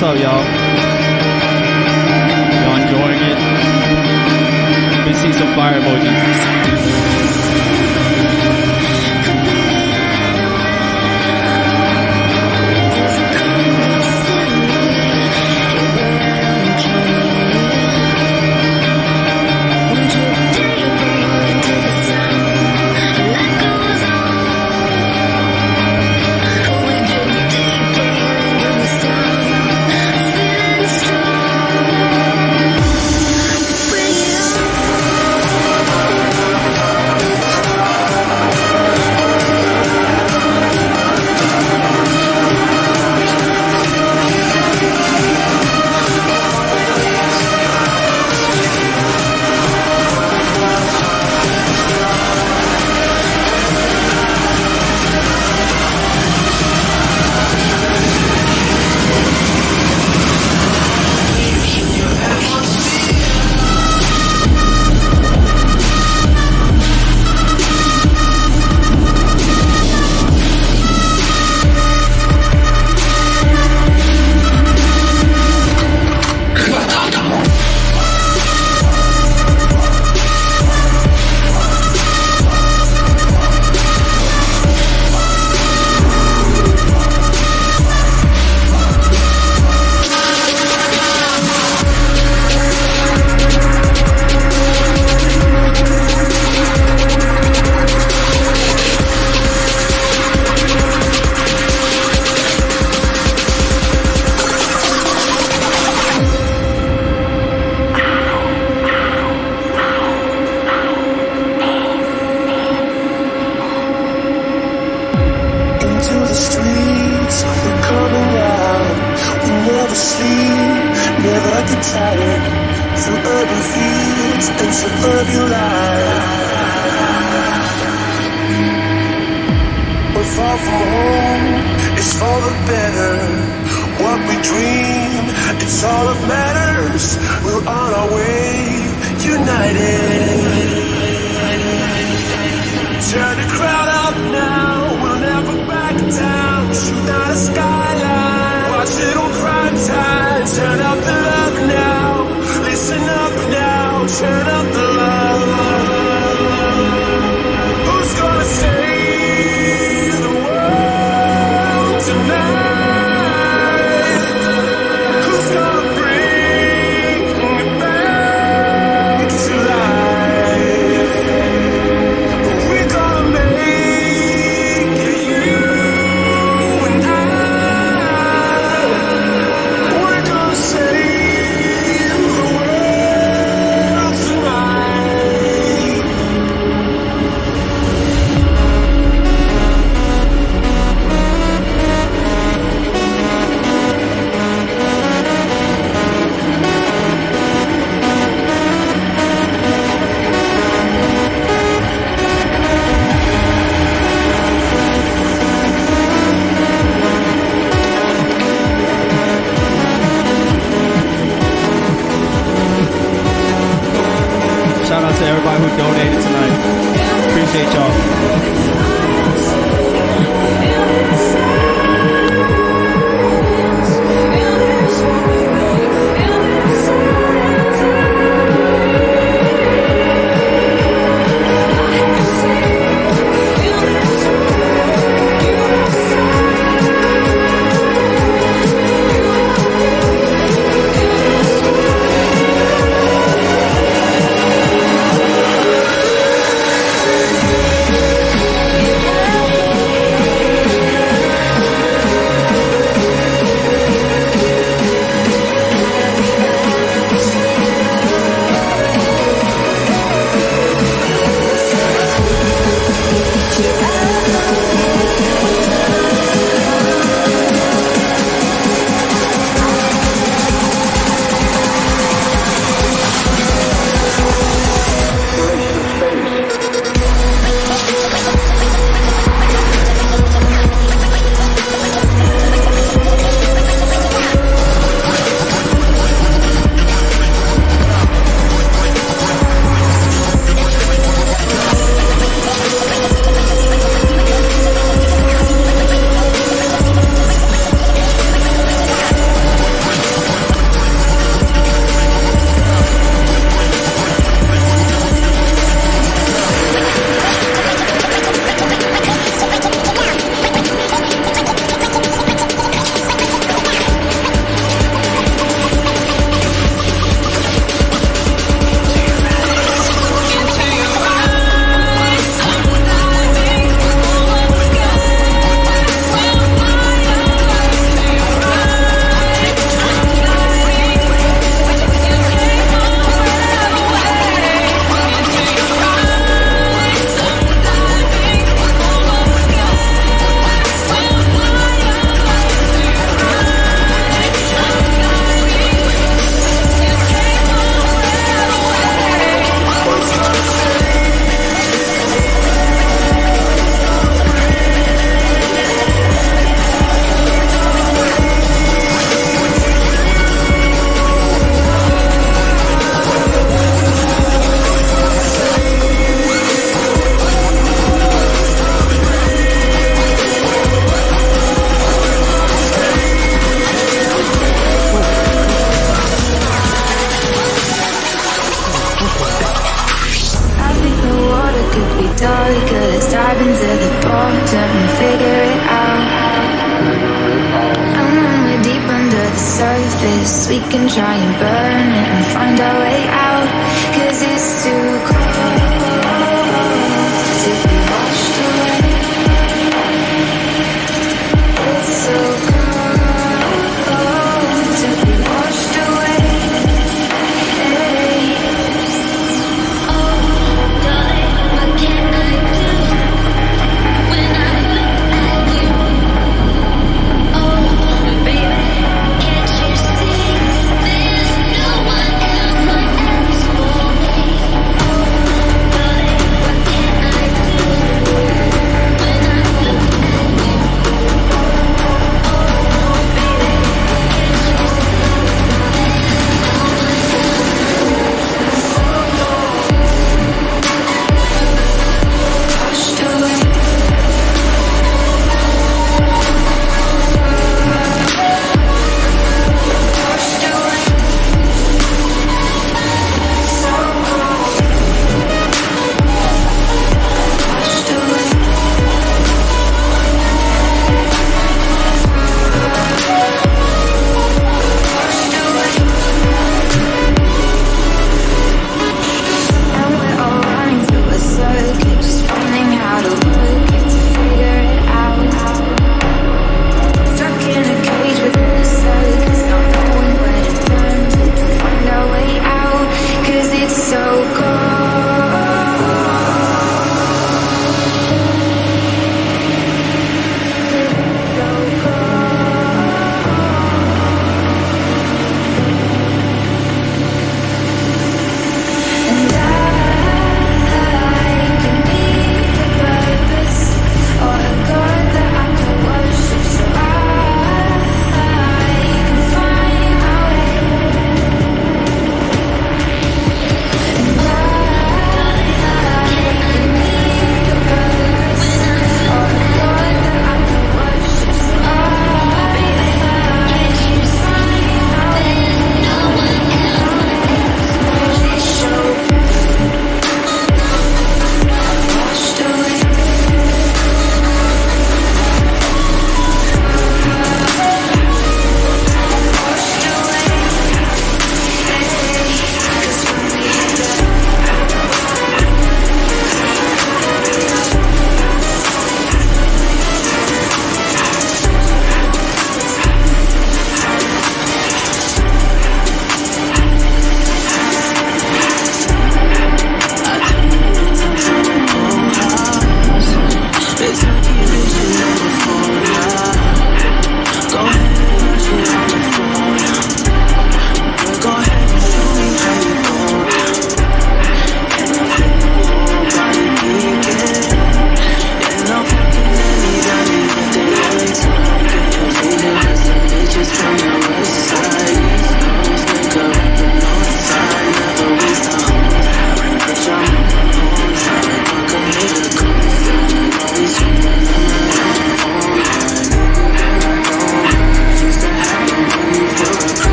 What's up, y'all? Y'all enjoying it? Let me see some fire emojis. 这叫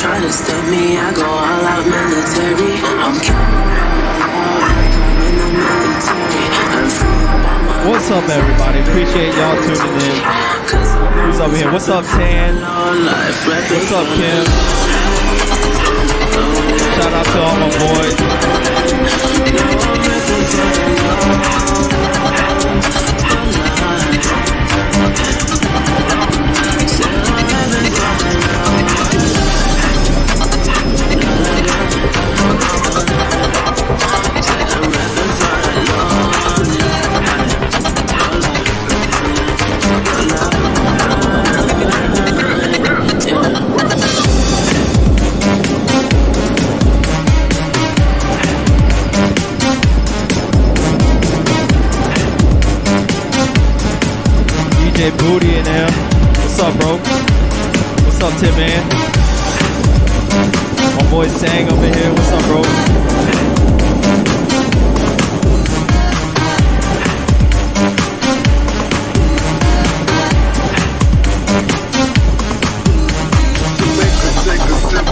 Trying to stop me, I go all out military. I'm What's up, everybody? Appreciate y'all tuning in. Who's over here? What's up, Tan? What's up, Kim? Shout out to all my boys.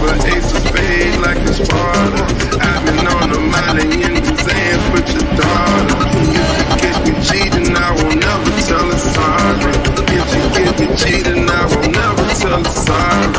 an ace of spades like a Sparta. I've been on a money in the sand with your daughter. If you get me cheating, I will never tell a sorry. If you get me cheating, I will never tell a sorry.